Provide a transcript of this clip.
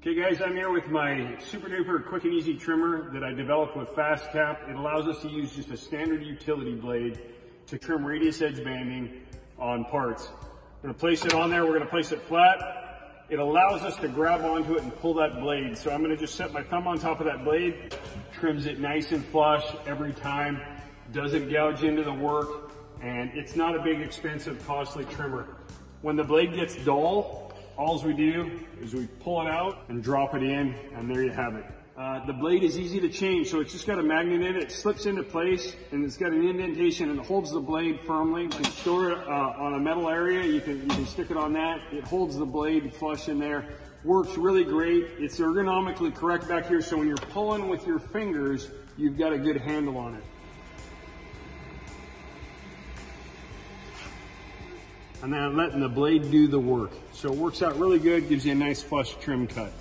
Okay guys, I'm here with my super duper quick and easy trimmer that I developed with FastCap. It allows us to use just a standard utility blade to trim radius edge banding on parts. We're gonna place it on there, we're gonna place it flat. It allows us to grab onto it and pull that blade. So I'm gonna just set my thumb on top of that blade, trims it nice and flush every time, doesn't gouge into the work, and it's not a big expensive costly trimmer. When the blade gets dull, all we do is we pull it out and drop it in, and there you have it. Uh, the blade is easy to change, so it's just got a magnet in it. It slips into place, and it's got an indentation, and it holds the blade firmly. You can store it uh, on a metal area. You can you can stick it on that. It holds the blade flush in there. Works really great. It's ergonomically correct back here, so when you're pulling with your fingers, you've got a good handle on it. And then letting the blade do the work. So it works out really good, gives you a nice flush trim cut.